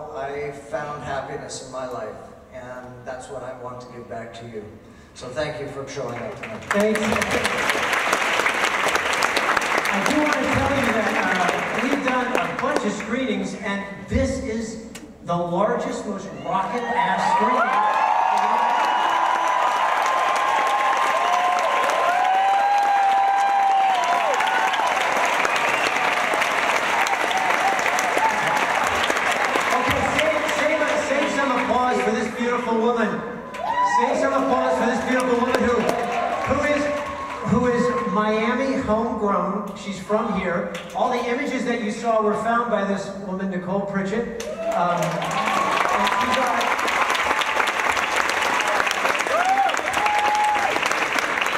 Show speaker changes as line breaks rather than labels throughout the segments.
I found happiness in my life. And that's what I want to give back to you. So thank you for showing up tonight.
Thanks. I do want to tell you that uh, we've done a bunch of screenings, and this is the largest, most rocket-ass screening. Miami homegrown. She's from here. All the images that you saw were found by this woman, Nicole Pritchett. Um, she's our,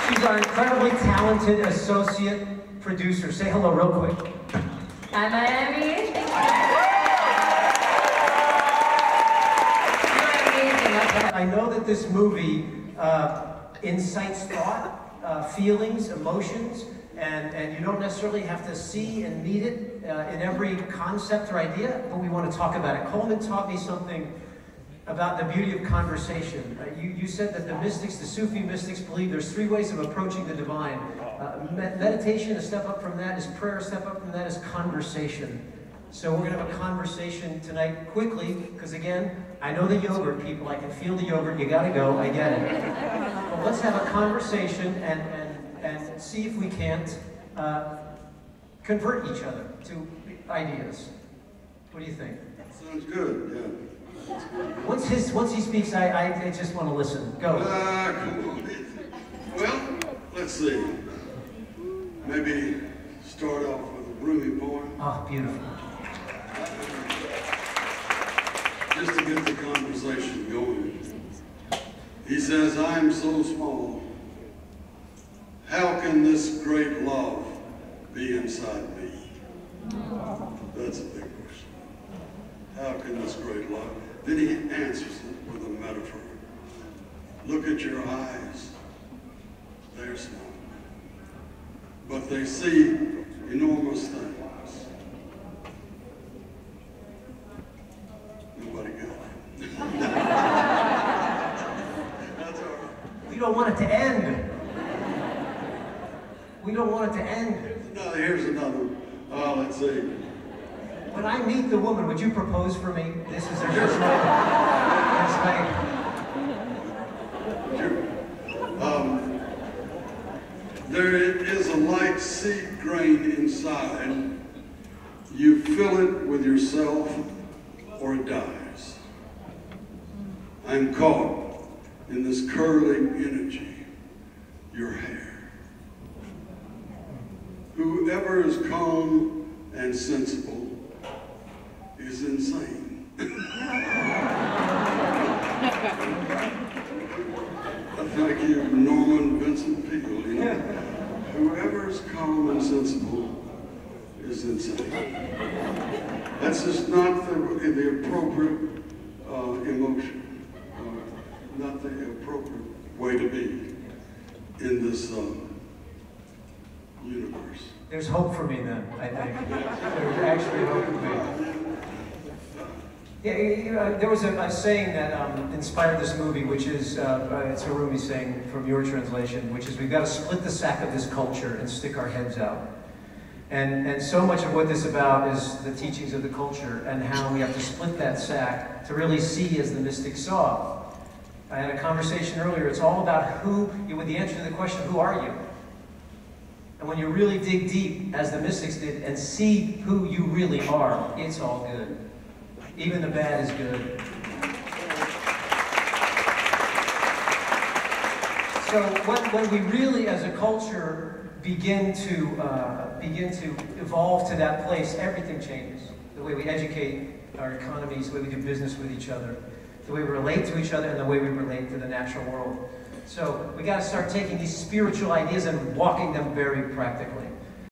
she's our incredibly talented associate producer. Say hello real quick.
Hi, Miami.
I know that this movie uh, incites thought, uh, feelings, emotions, and, and you don't necessarily have to see and meet it uh, in every concept or idea, but we want to talk about it. Coleman taught me something about the beauty of conversation. Uh, you, you said that the mystics, the Sufi mystics, believe there's three ways of approaching the divine. Uh, med- meditation, a step up from that is prayer, a step up from that is conversation. So we're going to have a conversation tonight quickly, because again, I know the yogurt people. I can feel the yogurt. You got to go. I get it. But let's have a conversation and, and, and see if we can't uh, convert each other to ideas. What do you think?
Sounds good,
Once his once he speaks, I, I, I just want to listen. Go.
Ah, come on. Well, let's see. Maybe start off with a Rumi poem,
Oh, beautiful.
Just to get the conversation going. He says, I'm so small. How can this great love be inside me? That's a big question. How can this great love? Then he answers it with a metaphor. Look at your eyes. They're small. But they see enormous things. Nobody got it. That's all
We don't want it to end. We don't want it to end.
Here's another. one. Uh, let's see.
When I meet the woman, would you propose for me? This is her first night.
Sure. Um, there is a light seed grain inside. You fill it with yourself or it dies. I'm caught in this curling energy, your hair. Whoever is calm and sensible is insane. Thank you, Norman Vincent Peale. You know, whoever is calm and sensible is insane. That's just not the, the appropriate uh, emotion, not the appropriate way to be in this uh, universe.
There's hope for me then, I think. There's actually hope for me. Yeah, you know, there was a, a saying that um, inspired this movie, which is, uh, uh, it's a Rumi saying from your translation, which is we've got to split the sack of this culture and stick our heads out. And, and so much of what this is about is the teachings of the culture and how we have to split that sack to really see as the mystics saw. I had a conversation earlier, it's all about who, with the answer to the question, who are you? And when you really dig deep, as the mystics did, and see who you really are, it's all good. Even the bad is good. So when, when we really, as a culture, begin to uh, begin to evolve to that place, everything changes. The way we educate our economies, the way we do business with each other, the way we relate to each other, and the way we relate to the natural world. So we got to start taking these spiritual ideas and walking them very practically.